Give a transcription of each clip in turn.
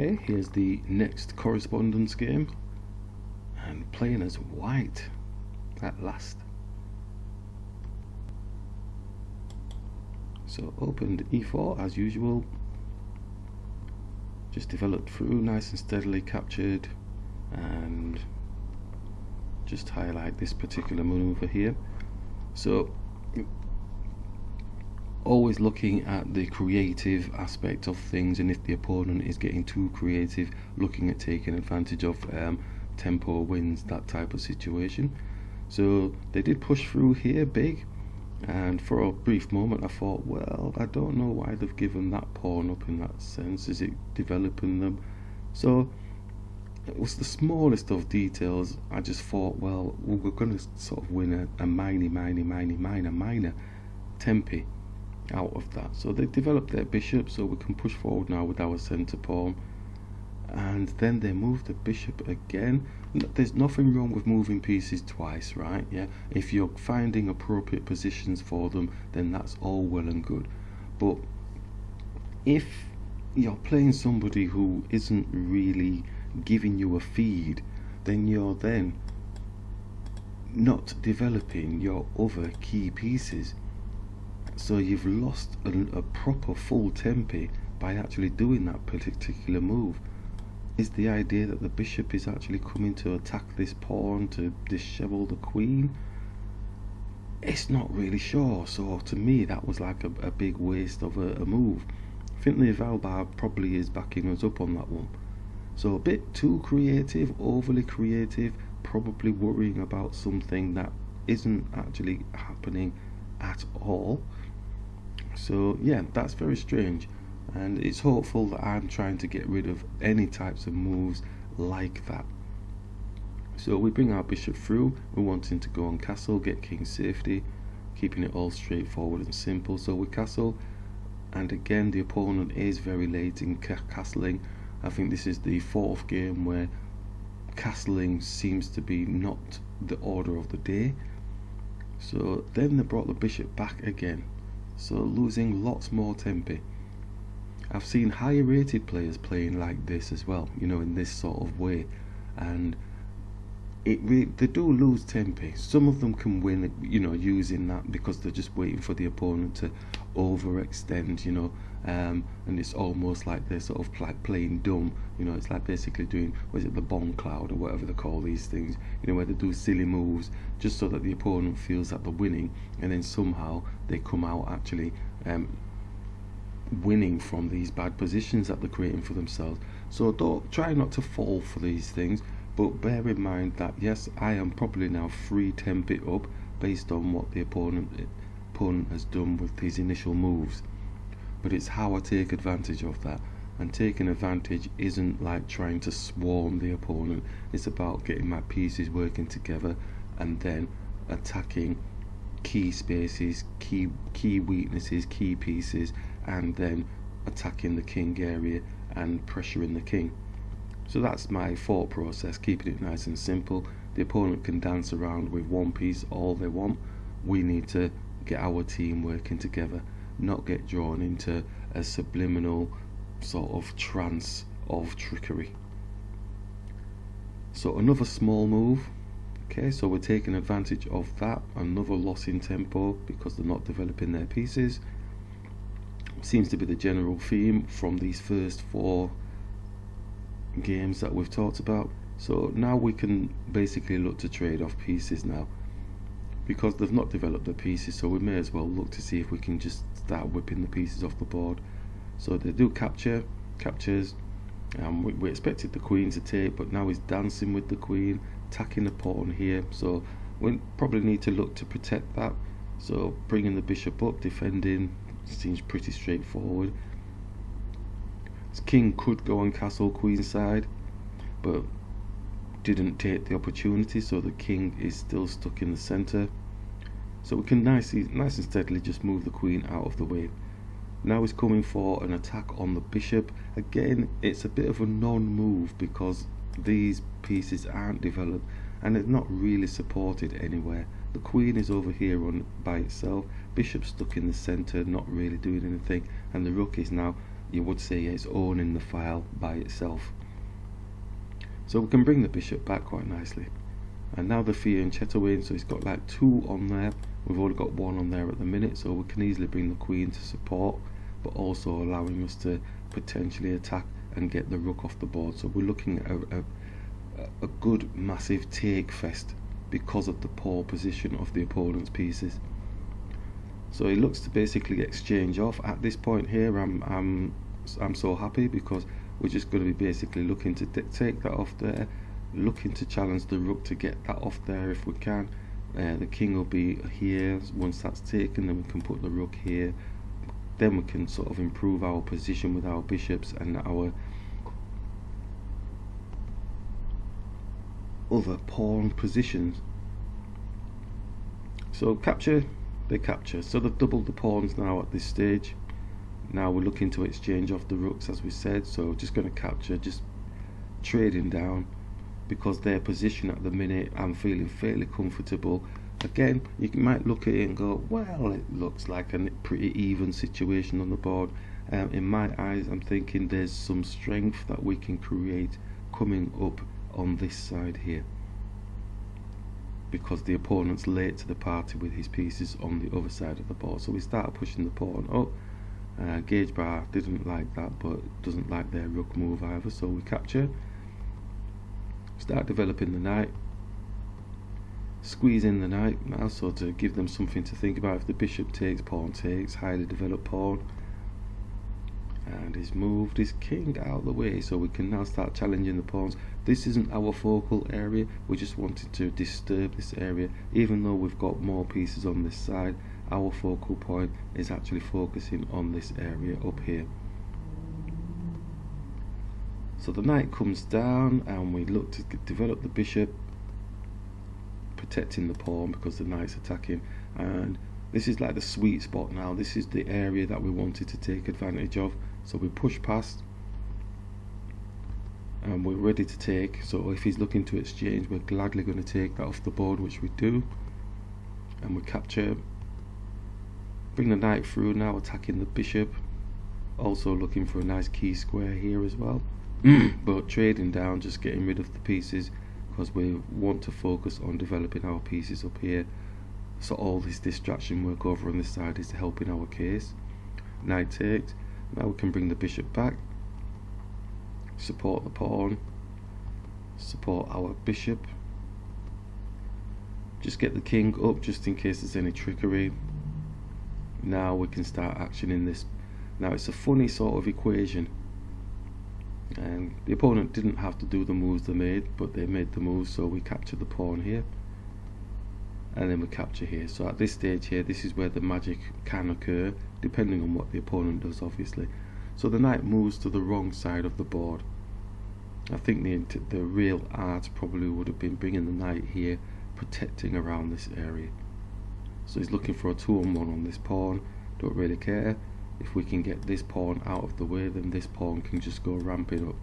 Okay, here's the next correspondence game. And playing as white at last. So opened e4 as usual. Just developed through, nice and steadily captured and just highlight this particular maneuver here. So always looking at the creative aspect of things and if the opponent is getting too creative looking at taking advantage of um, tempo wins that type of situation. So they did push through here big and for a brief moment I thought well I don't know why they've given that pawn up in that sense. Is it developing them? So it was the smallest of details. I just thought well we're going to sort of win a, a minor minor minor minor minor tempi out of that. So they developed their bishop so we can push forward now with our centre pawn. And then they move the bishop again. There's nothing wrong with moving pieces twice, right? Yeah. If you're finding appropriate positions for them, then that's all well and good. But if you're playing somebody who isn't really giving you a feed, then you're then not developing your other key pieces. So you've lost a, a proper full tempi by actually doing that particular move. Is the idea that the bishop is actually coming to attack this pawn to dishevel the queen? It's not really sure. So to me, that was like a, a big waste of a, a move. Think eval bar probably is backing us up on that one. So a bit too creative, overly creative, probably worrying about something that isn't actually happening at all. So yeah, that's very strange. And it's hopeful that I'm trying to get rid of any types of moves like that. So we bring our bishop through, we're wanting to go on castle, get king safety, keeping it all straightforward and simple. So we castle, and again the opponent is very late in ca castling. I think this is the fourth game where castling seems to be not the order of the day. So then they brought the bishop back again so losing lots more tempi. I've seen higher rated players playing like this as well, you know, in this sort of way, and it they do lose tempo. Some of them can win, you know, using that because they're just waiting for the opponent to overextend, you know, um, and it's almost like they're sort of like playing dumb, you know. It's like basically doing was it the Bongcloud or whatever they call these things, you know, where they do silly moves just so that the opponent feels that they're winning, and then somehow they come out actually um, winning from these bad positions that they're creating for themselves. So don't try not to fall for these things but bear in mind that yes I am probably now free tempi up based on what the opponent opponent has done with his initial moves. But it's how I take advantage of that. And taking advantage isn't like trying to swarm the opponent. It's about getting my pieces working together and then attacking key spaces key key weaknesses key pieces and then attacking the king area and pressuring the king so that's my thought process, keeping it nice and simple. The opponent can dance around with one piece all they want. We need to get our team working together, not get drawn into a subliminal sort of trance of trickery. So another small move. Okay, so we're taking advantage of that. Another loss in tempo because they're not developing their pieces. Seems to be the general theme from these first four games that we've talked about. So now we can basically look to trade off pieces now because they've not developed the pieces so we may as well look to see if we can just start whipping the pieces off the board. So they do capture, captures, um, we, we expected the queen to take but now he's dancing with the queen, attacking the pawn here so we probably need to look to protect that. So bringing the bishop up, defending, seems pretty straightforward king could go on castle queen side, but didn't take the opportunity, so the king is still stuck in the center. So we can nicely, nice and steadily just move the queen out of the way. Now he's coming for an attack on the bishop. Again, it's a bit of a non-move because these pieces aren't developed and it's not really supported anywhere. The queen is over here on by itself, bishop stuck in the center, not really doing anything, and the rook is now you would see it's owning the file by itself. So we can bring the bishop back quite nicely. And now the fianchetto in, so he's got like two on there. We've only got one on there at the minute, so we can easily bring the queen to support, but also allowing us to potentially attack and get the rook off the board. So we're looking at a, a, a good massive take fest because of the poor position of the opponent's pieces. So he looks to basically exchange off. At this point here, I'm I'm I'm so happy because we're just going to be basically looking to take that off there, looking to challenge the rook to get that off there if we can. Uh, the king will be here. Once that's taken, then we can put the rook here. Then we can sort of improve our position with our bishops and our other pawn positions. So capture, they capture. So they've doubled the pawns now at this stage. Now we're looking to exchange off the rooks as we said. So just going to capture, just trading down because their position at the minute I'm feeling fairly comfortable. Again, you might look at it and go, well, it looks like a pretty even situation on the board. Um, in my eyes, I'm thinking there's some strength that we can create coming up on this side here because the opponent's late to the party with his pieces on the other side of the board so we start pushing the pawn up. Uh, Gage Bar didn't like that but doesn't like their rook move either so we capture. Start developing the knight. Squeeze in the knight now so to give them something to think about. If the bishop takes pawn takes highly developed pawn. And he's moved his king out of the way so we can now start challenging the pawns this isn't our focal area. We just wanted to disturb this area. Even though we've got more pieces on this side our focal point is actually focusing on this area up here. So the knight comes down and we look to develop the bishop protecting the pawn because the knight's attacking. And this is like the sweet spot now. This is the area that we wanted to take advantage of. So we push past and we're ready to take. So if he's looking to exchange we're gladly going to take that off the board which we do. And we capture bring the knight through now attacking the bishop. Also looking for a nice key square here as well. Mm. But trading down just getting rid of the pieces because we want to focus on developing our pieces up here. So all this distraction work over on this side is helping our case. Knight takes. Now we can bring the bishop back, support the pawn, support our bishop. Just get the king up just in case there's any trickery. Now we can start action in this. Now it's a funny sort of equation. And the opponent didn't have to do the moves they made, but they made the moves, so we capture the pawn here. And then we capture here. So at this stage here, this is where the magic can occur depending on what the opponent does obviously so the knight moves to the wrong side of the board. I think the, the real art probably would have been bringing the knight here protecting around this area. So he's looking for a 2 on 1 on this pawn. Don't really care. If we can get this pawn out of the way then this pawn can just go ramping up.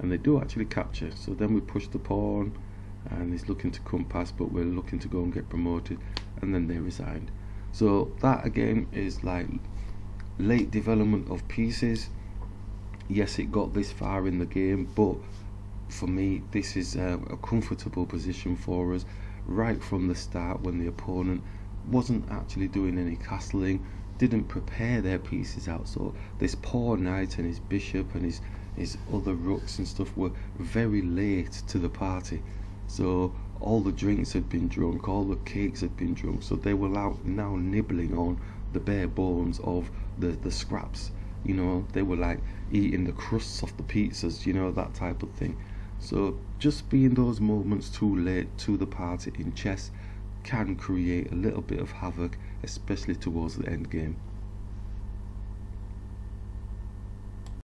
And they do actually capture. So then we push the pawn and he's looking to come past but we're looking to go and get promoted and then they resigned. So that again is like late development of pieces. Yes it got this far in the game but for me this is a, a comfortable position for us right from the start when the opponent wasn't actually doing any castling didn't prepare their pieces out. So this poor knight and his bishop and his his other rooks and stuff were very late to the party. So all the drinks had been drunk, all the cakes had been drunk, so they were out now nibbling on the bare bones of the, the scraps. You know, they were like eating the crusts off the pizzas, you know, that type of thing. So just being those moments too late to the party in chess can create a little bit of havoc, especially towards the end game.